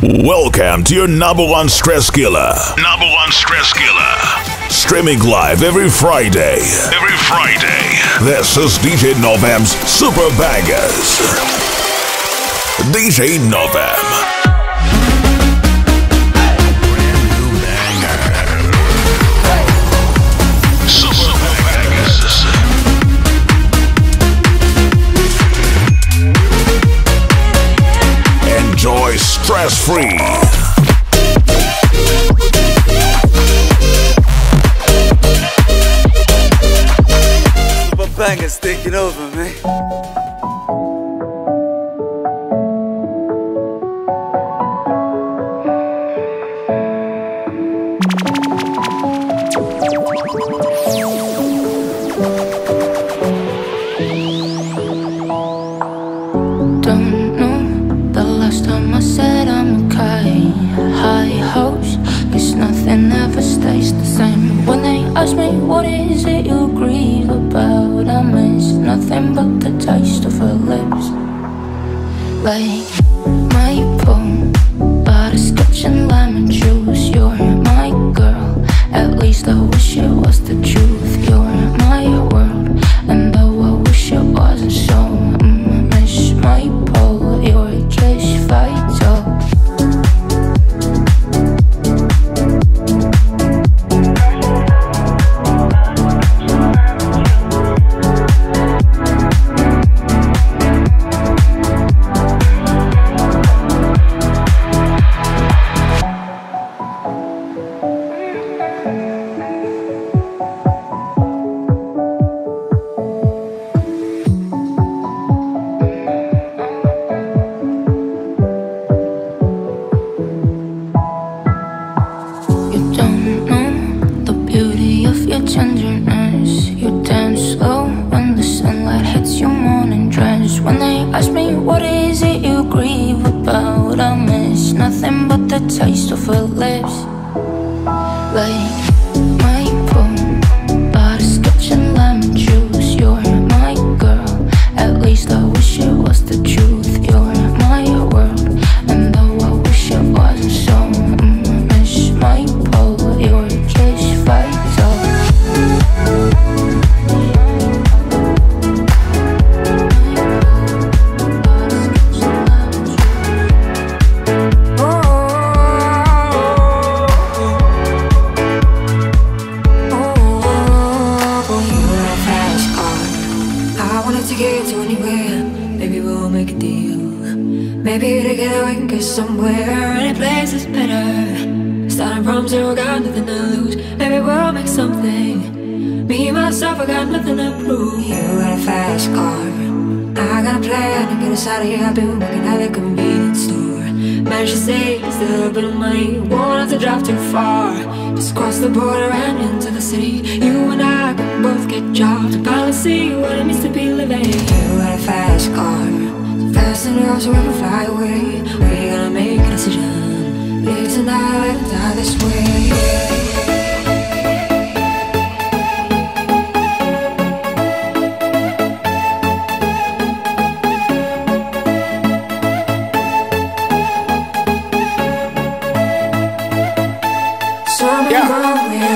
Welcome to your number one stress killer. Number one stress killer. Streaming live every Friday. Every Friday. This is DJ Novem's Super Bangers. DJ Novem. Stress free. Bangers taking over, man. But the taste of her lips. Like maple, butterscotch and lemon juice. You're my girl, at least I wish it was the truth. You're my world,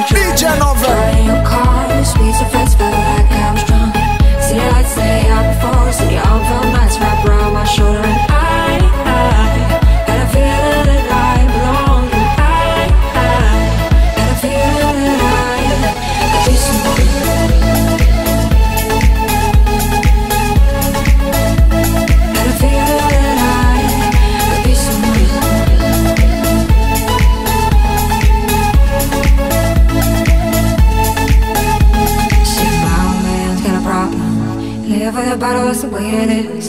DJ Nova.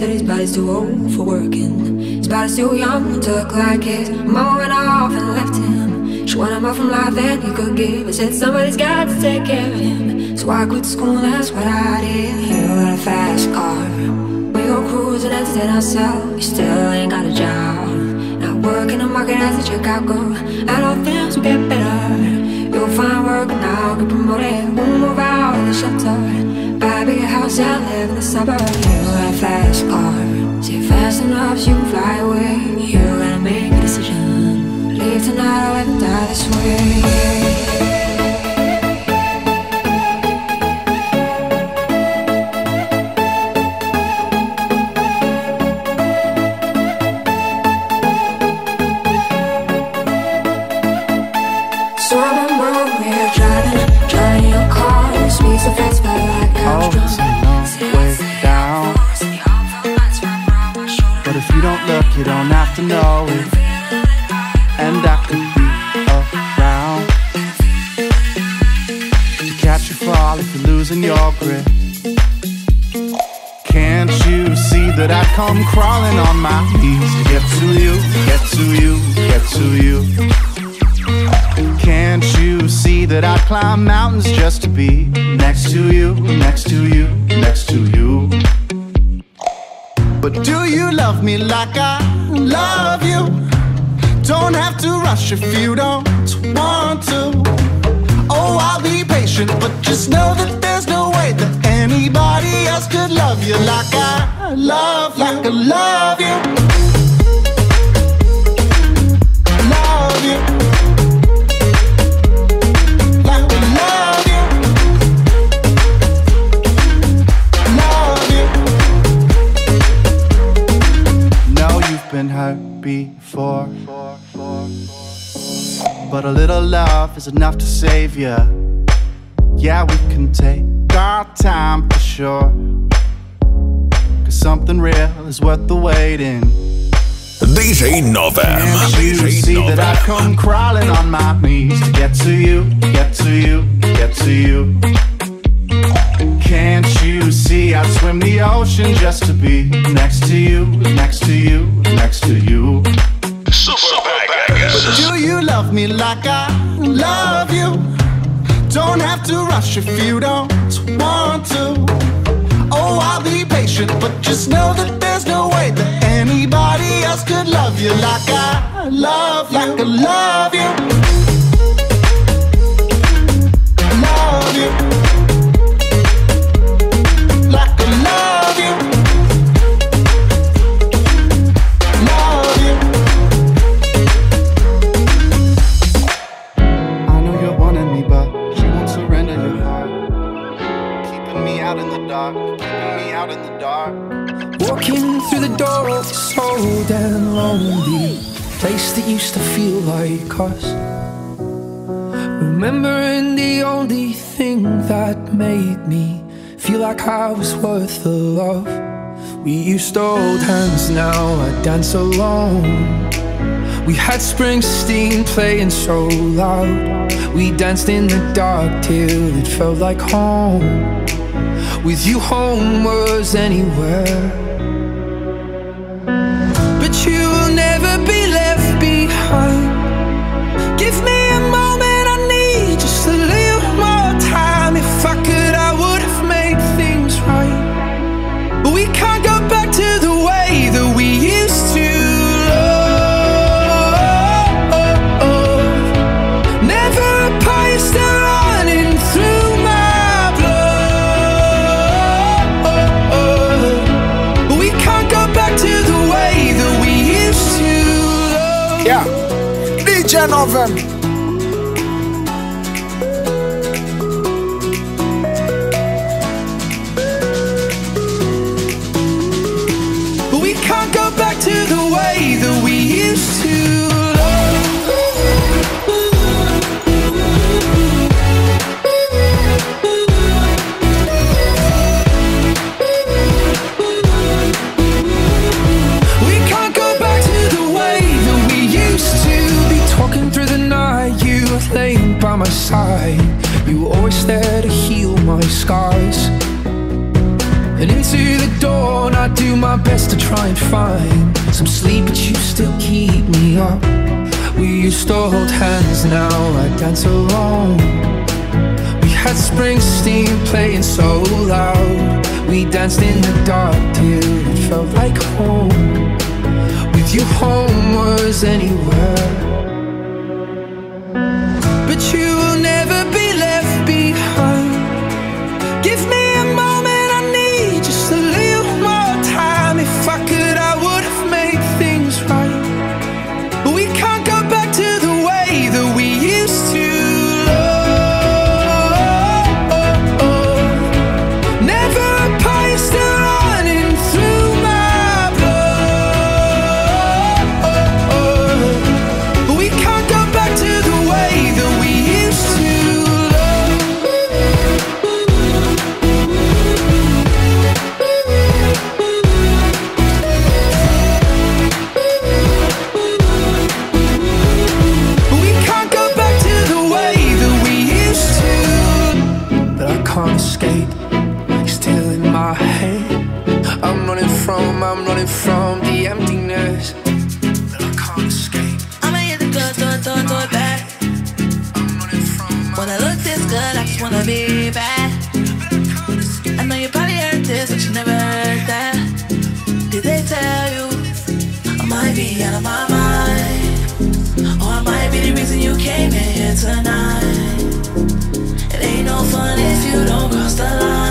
Said his body's too old for working. His body's too young to look like his. Mama went off and left him. She wanted more from life than he could give. And said somebody's got to take care of him. So I quit school, that's what I did. You got a fast car. We go cruising, entertain ourselves. You still ain't got a job. Not working the market as a checkout girl. I know things will get better. You'll find work now, get promoted. We'll move out of the shelter. And live in the suburbs. You a fast car. See fast enough, you can fly away. You gotta make a decision. live tonight, I'll ever die this way. Climb mountains just to be next to you, next to you, next to you? But do you love me like I love you? Don't have to rush if you don't want to. Oh, I'll be patient, but just know that there's no way that anybody else could love you like I love, like I love you. But a little love is enough to save you. Yeah, we can take our time for sure. Cause something real is worth the waiting. DJ Novem. Can't you DJ see that I Novem. come crawling on my knees to get to you, get to you, get to you? Can't you see I'd swim the ocean just to be next to you, next to you, next to you? Super Bangers. Do you love me like I love you? Don't have to rush if you don't want to. Oh, I'll be patient, but just know that there's no way that anybody else could love you like I love you. Like I love you. Love you. Walking through the door of and lonely place that used to feel like us. Remembering the only thing that made me feel like I was worth the love. We used to hold hands, now I dance alone. We had Springsteen playing so loud. We danced in the dark till it felt like home. With you, home was anywhere. DJ Novem. You were always there to heal my scars. And into the dawn, I do my best to try and find some sleep, but you still keep me up. We used to hold hands, now I dance alone. We had Springsteen playing so loud. We danced in the dark till it felt like home. With you, home was anywhere. out of my mind. I might be the reason you came in here tonight. It ain't no fun if you don't cross the line.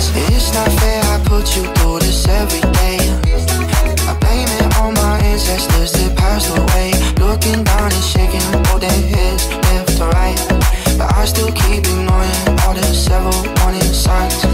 It's not fair, I put you through this every day. I blame it on my ancestors that passed away. Looking down and shaking left right. But I still keep ignoring all the several warning signs.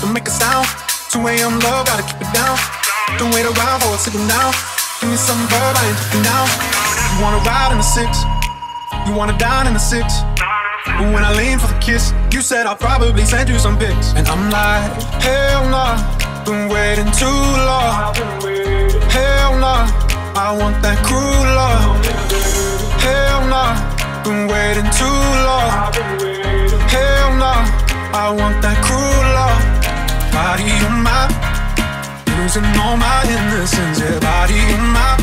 don't make a sound. 2 a.m. love, gotta keep it down. Don't wait around for a signal now. Give me some verb, I ain't talking now. You wanna ride in the six, you wanna dine in the six. But when I lean for the kiss, you said I'll probably send you some pics. And I'm like, hell nah, been waiting too long. Hell nah, I want that cruel love. Hell nah, been waiting too long. Hell nah, I want that cruel love. Body on my, losing all my innocence. Yeah, body on my,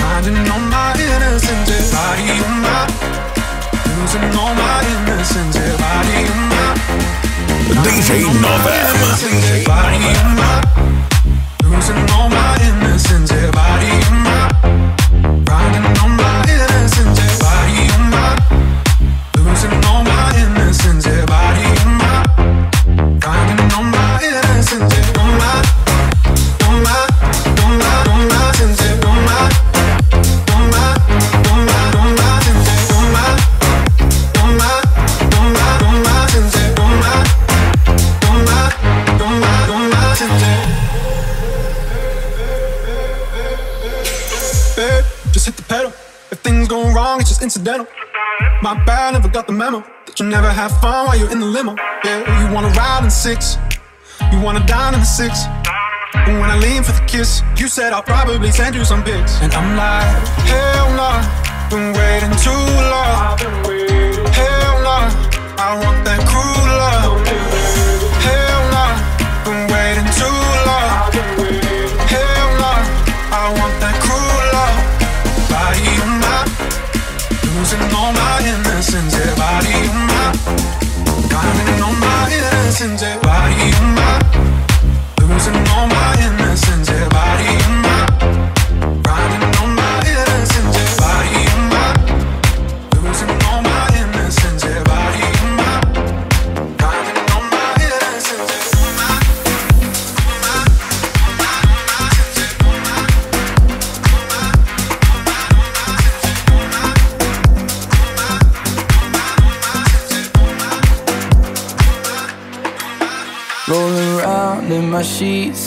finding all my innocence. Yeah, body on my, losing all my innocence. Yeah, body on my. DJ Novem. Body on my, losing all my innocence. Yeah, body on my, riding on incidental. My bad, never got the memo. That you never have fun while you're in the limo. Yeah, you wanna ride in six. You wanna dine in the six. And when I lean for the kiss, you said I'll probably send you some pics. And I'm like, hell nah, been waiting too long. Hell nah, I want that losing all my innocence. Yeah, body on my, finding all my innocence. Yeah, body on my,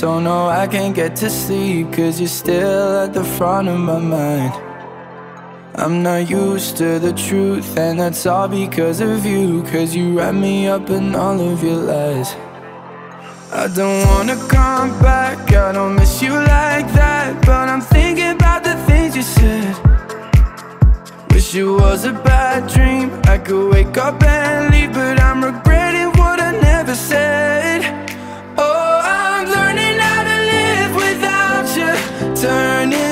oh no, I can't get to sleep. Cause you're still at the front of my mind. I'm not used to the truth, and that's all because of you. Cause you wrap me up in all of your lies. I don't wanna come back, I don't miss you like that. But I'm thinking about the things you said. Wish it was a bad dream. I could wake up and leave, but I'm Turning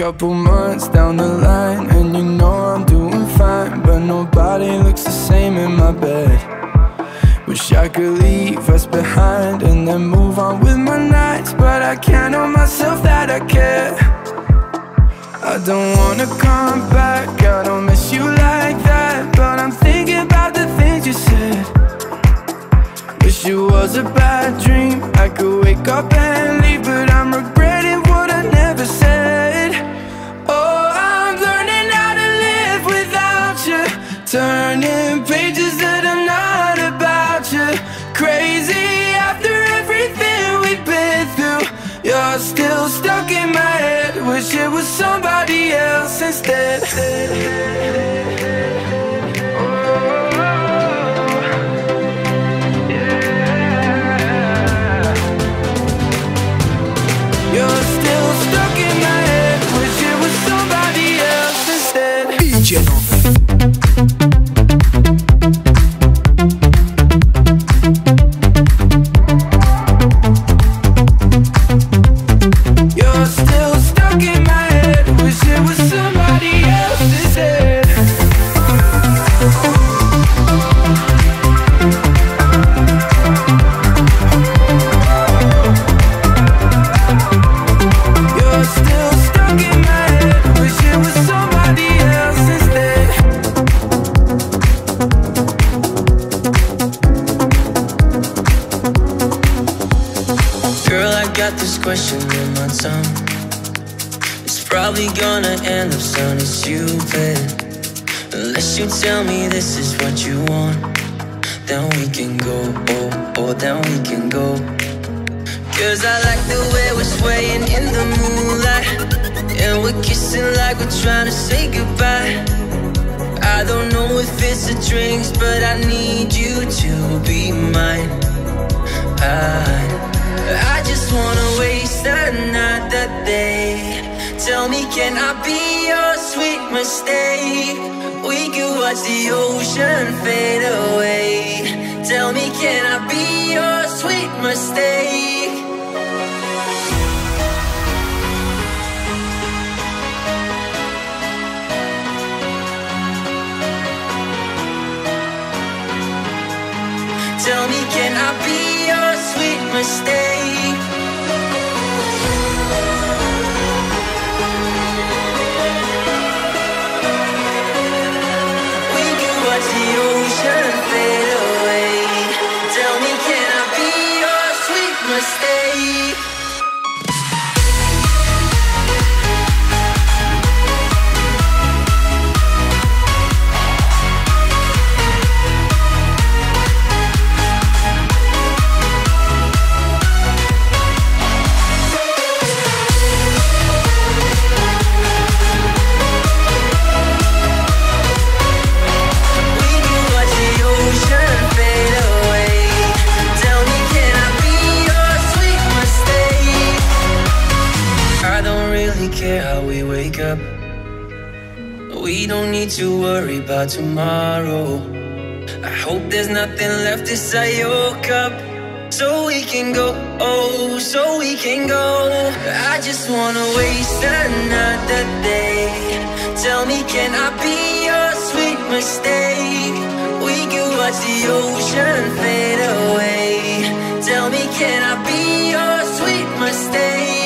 Couple months down the line, and you know I'm doing fine. But nobody looks the same in my bed. Wish I could leave us behind and then move on with my nights. But I can't myself that I care. I don't wanna come back, I don't miss you like that. But I'm thinking about the things you said. Wish it was a bad dream. I could wake up and leave, but it was somebody else instead. Just wanna waste another day. Tell me, can I be your sweet mistake? We could watch the ocean fade away. Tell me, can I be your sweet mistake? Tell me, can I be your sweet mistake? Don't need to worry about tomorrow. I hope there's nothing left inside your cup. So we can go, oh, so we can go. I just wanna waste another day. Tell me, can I be your sweet mistake? We could watch the ocean fade away. Tell me, can I be your sweet mistake?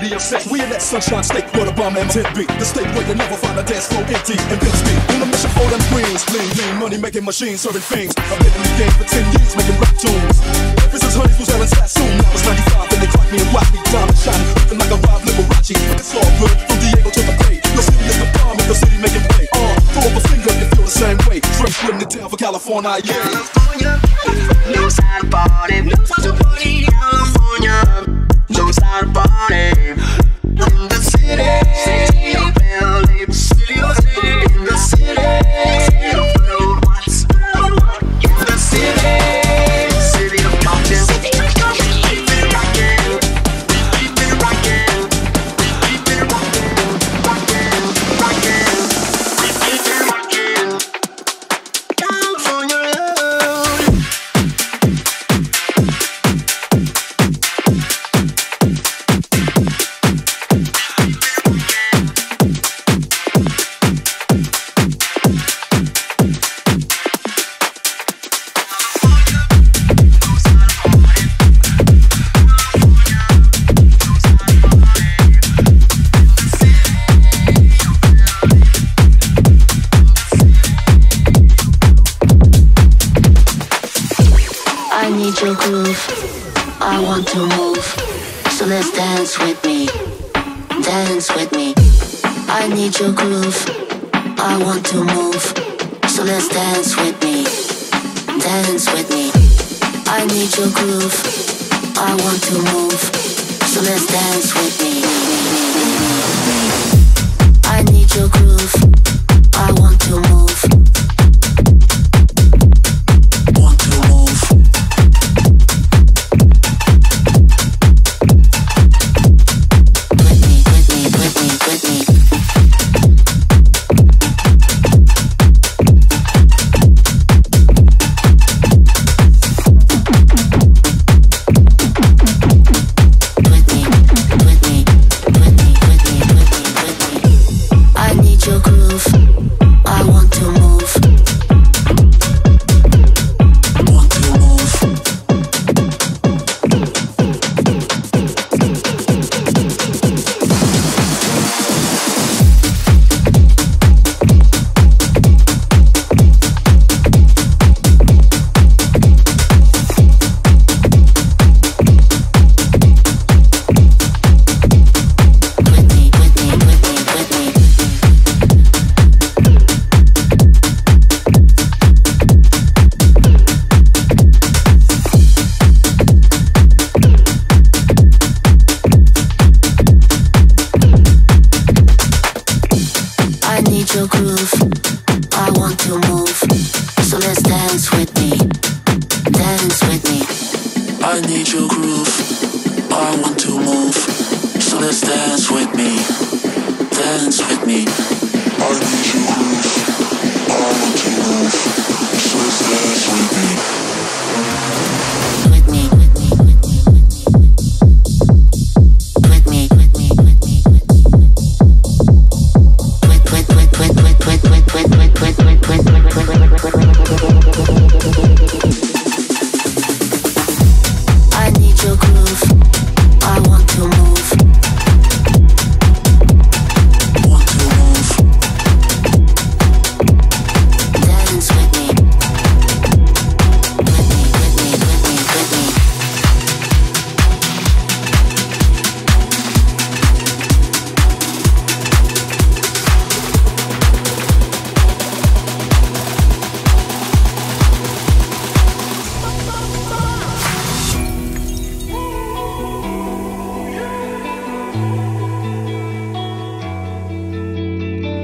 City of sex. We in that sunshine state where the bomb M10B. The state where you never find a dance floor empty and me. On a mission for them queens. Lean, lean, money making machines serving fiends. I've been in the game for 10 years making rap tunes. This is Honey who's Ellen Sassoon. That was 95 and they clocked me and whacked me. Diamond shining, looking like a Rob Liberace. It's all good from Diego to the Bay. Your city is the bomb if the city making play. Uh, throw up a finger if you feel the same way. Straight putting it down for California, yeah. Knows how to party, knows party, California. Knows how to party.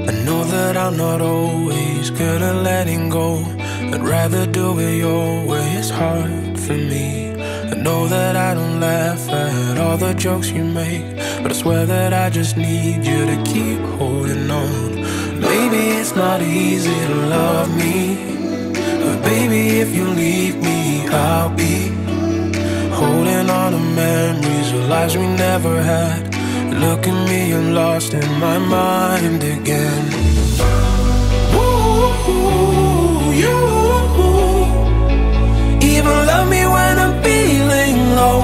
I know that I'm not always good at letting go. I'd rather do it your way, it's hard for me. I know that I don't laugh at all the jokes you make, but I swear that I just need you to keep holding on. Maybe it's not easy to love me, but baby, if you leave me, I'll be holding on to memories of lives we never had. Look at me, I'm lost in my mind again. Ooh, you. Even love me when I'm feeling low.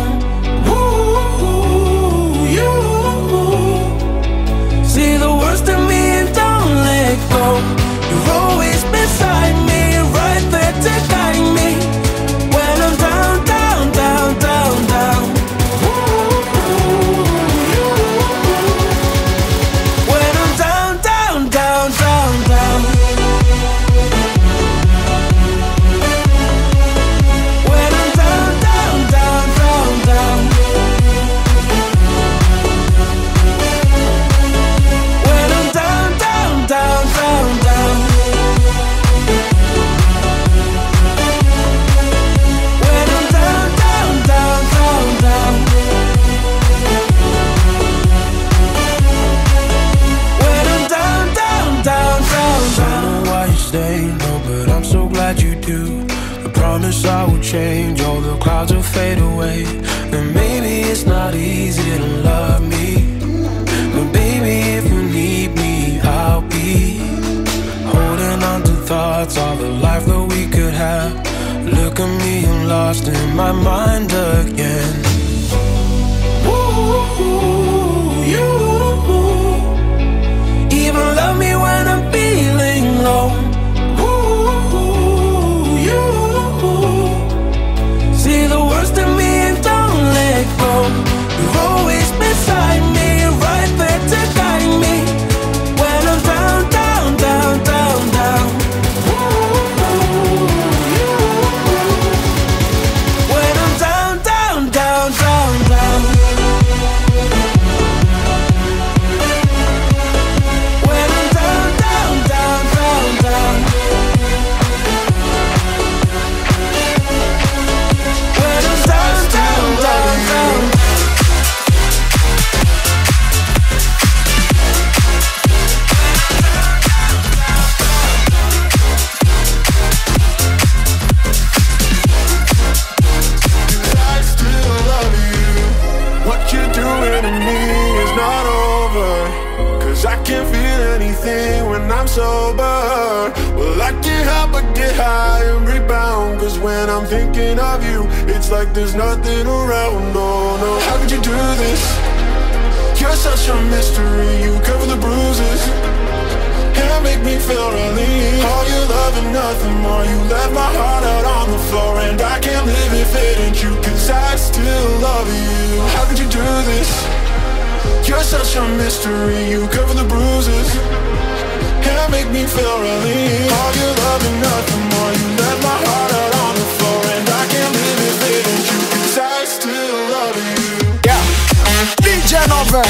Ooh, you. See the worst in me and don't let go. thoughts, all the life that we could have. Look at me, I'm lost in my mind again. nothing around, oh no. How could you do this? You're such a mystery, you cover the bruises. And make me feel relieved. All you love and nothing more? You left my heart out on the floor And I can't live if it ain't you Cause I still love you. How could you do this? You're such a mystery, you cover the bruises. And make me feel relieved. All you love and nothing more? You left my heart turnover.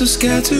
So scared to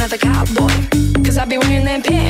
another cowboy. Cause I be wearing them pants.